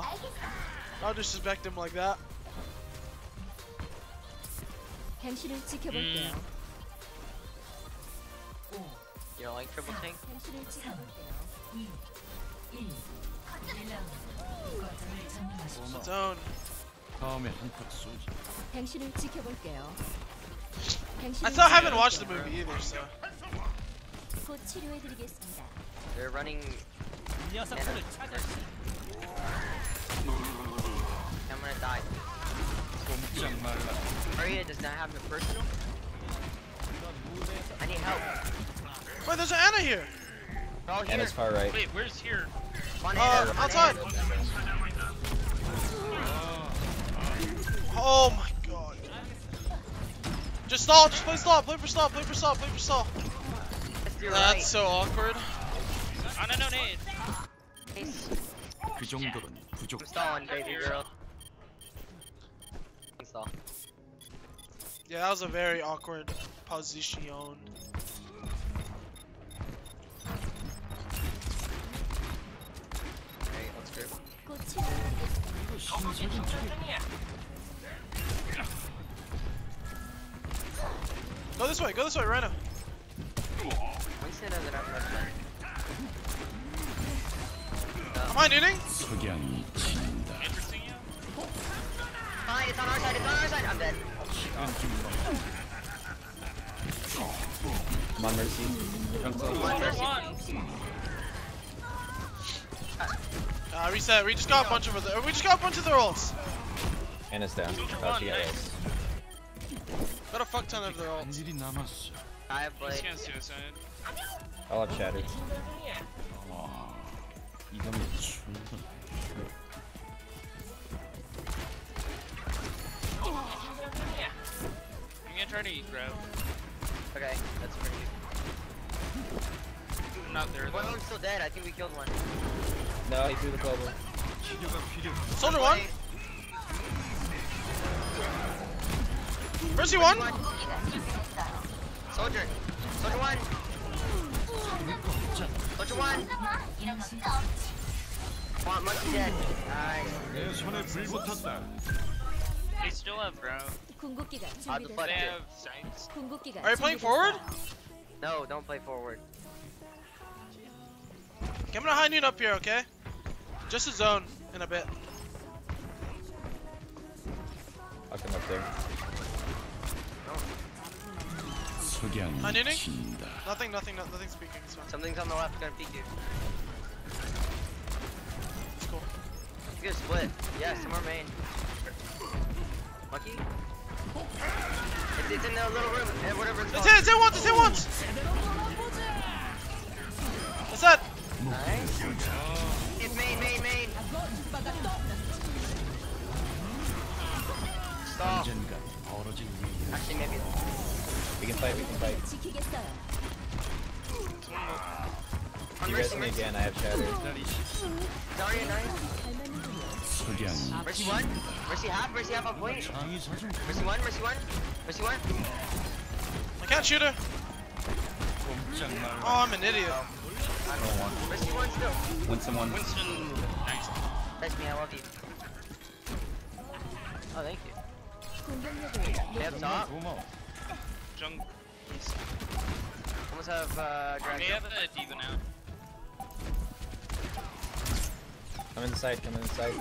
Wow. I'll disrespect him like that. 당신을 지켜볼게요. You don't like triple tank? 당신을 지켜볼게요. Zone. 다음에 한턱 쏘지. 당신을 지켜볼게요. I 당신을 still haven't watched the 지켜볼게요. movie either, so. 곧 치료해드리겠습니다. They're running. I'm gonna die. Maria does not have the personal. I need help. Wait, there's an Ana here. Here. Ana's far right. Wait, where's here? One uh, outside. Oh, oh my god. Just stall, just play stall, play for stall, play for stall, play for stall. That's right. so awkward. I don't know, Nate. Baby girl. Install. Yeah, that was a very awkward position. Let's go. Go this way, go this way, Rhino. Wasted Am I it's on our side, it's on our side. I'm dead. Come on, Mercy. Come Mercy. Uh, reset, we just got a bunch of the- we just got a bunch of their ults! Ana's down. She got. Got a fuck ton of their ults. I have like- I'll have Shattered. 一个美区。You can try to eat, dead. I think we killed one. No, he threw the bubble. Soldier one. Mercy one. Soldier. Soldier one. Soldier one. One monkey dead. Nice. 내 손에 불 붙었다. They still have grab. 궁극기가 Ah, the fuck They 준비됐습니다. have sights. 궁극기가 Are you playing 준비됐습니다. forward? No, don't play forward. Okay, I'm gonna high noon up here, okay? Just a zone in a bit. I'll come up there. 석양이 아니네? 진다. Nothing, nothing, no- nothing speaking. It's fine. Something's on the left gonna peek you. Let's a split. Yeah, some more main. Lucky? It's, it's in the little room, whatever it's called. It's in, it's in once, it's in once! What's that? Nice. It's main, main, main. Stop. Actually, maybe. We can fight, we can fight. You guys me again, I have shatter. Zarya, nice. Again. Mercy one, mercy half, mercy half, avoid. Mercy one, mercy one, mercy one. I can't shoot her. Oh, I'm an idiot. I don't want. Mercy one still. Winston one. Winston. Nice. Nice me, I love you. Oh, thank you. They have top. Jungle. Almost have uh, They dragon. have a D.Va now. Come inside, come inside.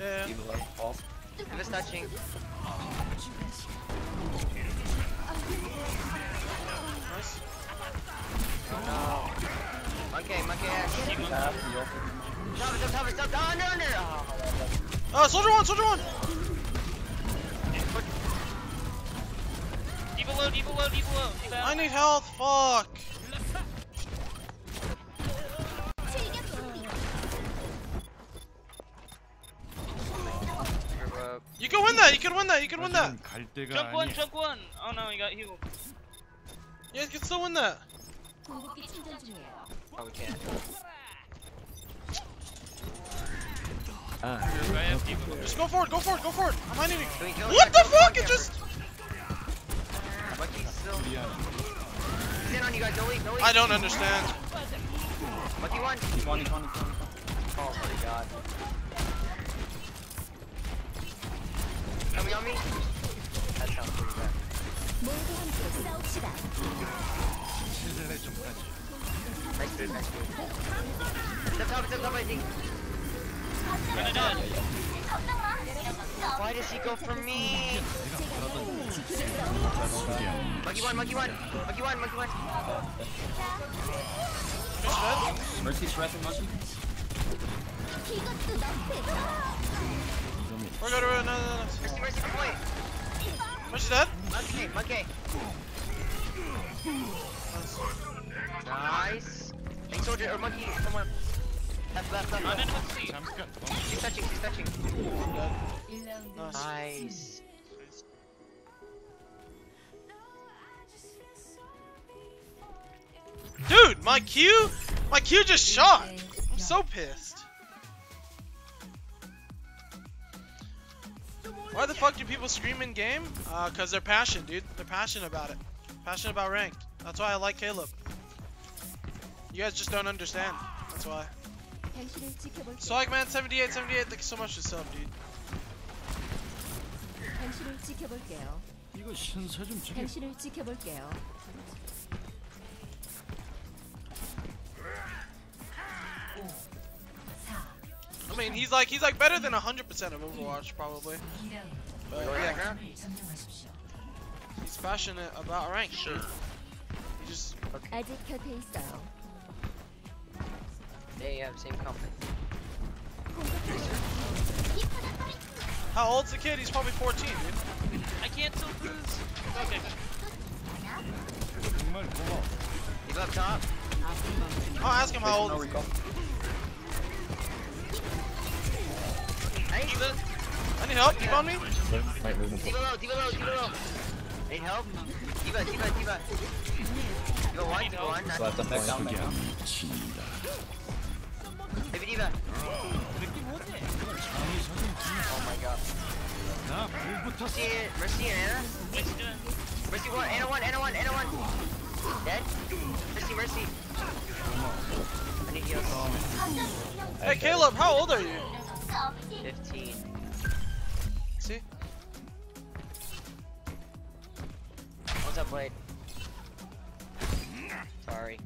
Yeah. Evil left. Off. And this touching. Nice. Oh no. Monkey, monkey ass. Tap, heal. Top, top, top, top, top, under, under. Oh, Uh, soldier one, soldier one. evil evil. I need health, fuck! You can win that! You can win that! You can win that! Jump one! Jump one! Oh no, he got healed. Yeah, you can still win that! Oh, we can't. Uh, Just go forward, go forward, go forward! I'm hiding. What the fuck? It just on you guys. I don't understand. What do you want? He's one, he's one, he's one. Oh my god. Coming on me? That sounds pretty bad. Nice dude, nice dude. Top, top, I think. Why does he go for me? Monkey one, monkey one, monkey one, monkey one. Oh. Mercy stress and monkey. We're gonna run, no, no, no. Mercy, mercy, come away. Mercy dead? Monkey, monkey. Nice. Thanks, soldier, or monkey, someone. Left, left, left. I'm. She's touching, she's touching. Nice. Dude, my Q, my Q just shot. I'm so pissed. Why the fuck do people scream in game? Uh, cause they're passionate, dude. They're passionate about it. Passionate about ranked. That's why I like Caleb. You guys just don't understand. That's why. 당신을 지켜볼게요. Swagman 78, 78. Thank you so much for sub, dude. 당신을 지켜볼게요. 이거 신사 좀 주게. 당신을 지켜볼게요. I mean, he's like he's like better than 100% of Overwatch probably. But Go yeah, yeah. he's passionate about ranked. Sure. He just 아 There have same company. How old's the kid? He's probably 14, dude. I can't tilt this. Okay. He's up top. I'll ask him how old. I need help. Keep on me. D.Va low, D.Va low, D.Va low. Help? D.Va, D.Va, D.Va. D.Va one, D.Va one. 기다. Oh my god. Mercy, Mercy and Ana. Mercy one, Ana one, Ana one, Ana one. Dead. Mercy, Mercy. Hey Caleb, how old are you? 15. See? What's up, Blade? Sorry.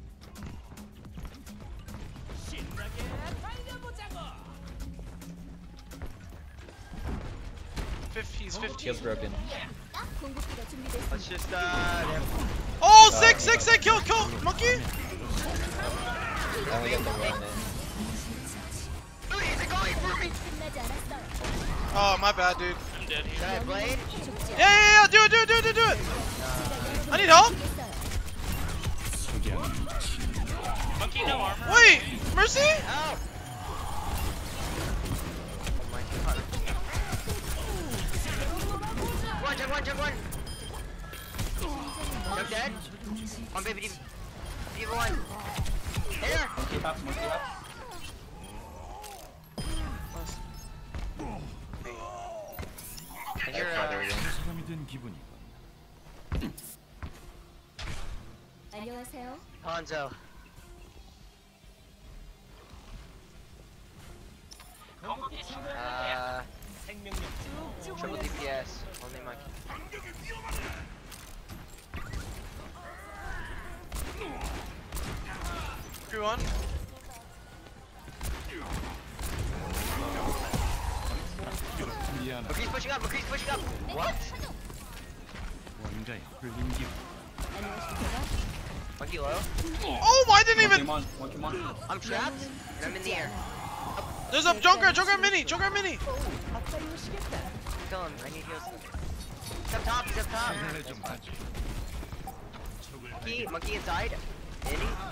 he's 15. He's broken. Let's just, uh... Oh, uh, sick, sick, sick, kill, kill, monkey! Oh, got the. Eh? Oh, my bad, dude. I'm dead here. Yeah, yeah, yeah, do it, do it, do it, do it! I need help! Monkey, no armor. Wait, Mercy? One, jug one, jug one! Jug dead? One baby diva. Diva one. There! Monkey up, monkey up. And you're, Oh, there uh, we go. 사람이 된 기분이군. 안녕하세요. Hanzo. Uh, one. McCree's pushing up, McCree's pushing up! What? Monkey low. Oh, I didn't even. I'm trapped. I'm in the air. There's a Joker, Joker mini, Joker mini. I thought you skip that. I need heals. He's up top, he's up top. Monkey, monkey inside.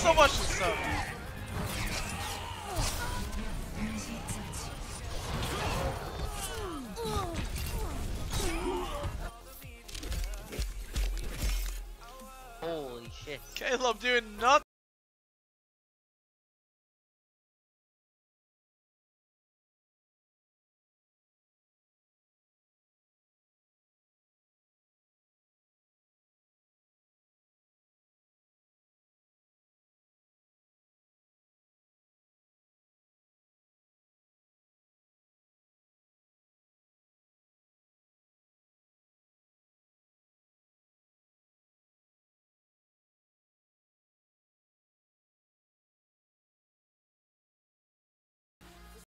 so much for sub. Holy shit. Caleb doing nothing.